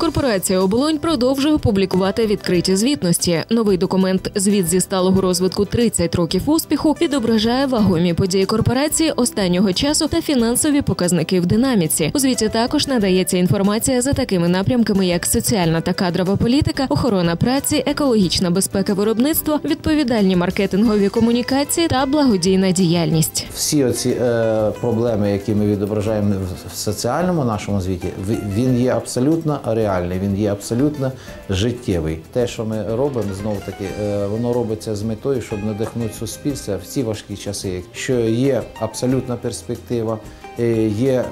Корпорація оболонь продовжує публікувати відкриті звітності. Новий документ Звіт зі сталого розвитку 30 років успіху відображає вагомі події корпорації останнього часу та фінансові показники в динаміці. У звіті також надається інформація за такими напрямками, як соціальна та кадрова політика, охорона праці, екологічна безпека виробництва, відповідальні маркетингові комунікації та благодійна діяльність. Всі оці е, проблеми, які ми відображаємо в- соціальному нашому звіті, він є абсолютно реальний, він є абсолютно життєвий. Те, що ми робимо, знову таки, е, воно робиться з метою, щоб надихнути суспільство в ці важкі часи, що є абсолютна перспектива, е, є е,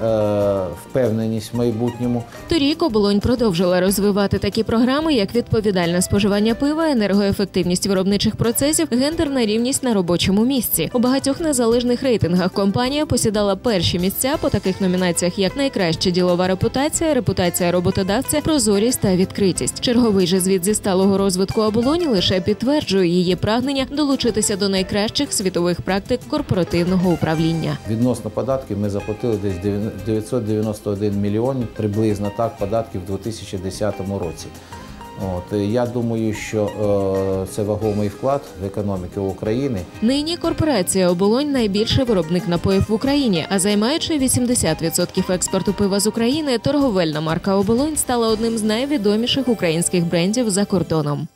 впевненість в майбутньому. Торік оболонь продовжила розвивати такі програми, як відповідальне споживання пива, енергоефективність виробничих процесів, гендерна рівність на робочому місці. У багатьох незалежних рейтингах компанія посідала перші місця по таких номінаціях, як найкраща ділова репутація, репутація роботодавця, прозорість та відкритість. Черговий же звіт зі сталого розвитку оболоні лише підтверджує її прагнення долучитися до найкращих світових практик корпоративного управління. Відносно податків ми заплатили десь 991 мільйон приблизно так податків у 2010 році. От, я думаю, що е, це вагомий вклад в економіку України. Нині корпорація оболонь найбільший виробник напоїв в Україні, а займаючи 80% експорту пива з України, торговельна марка оболонь стала одним з найвідоміших українських брендів за кордоном.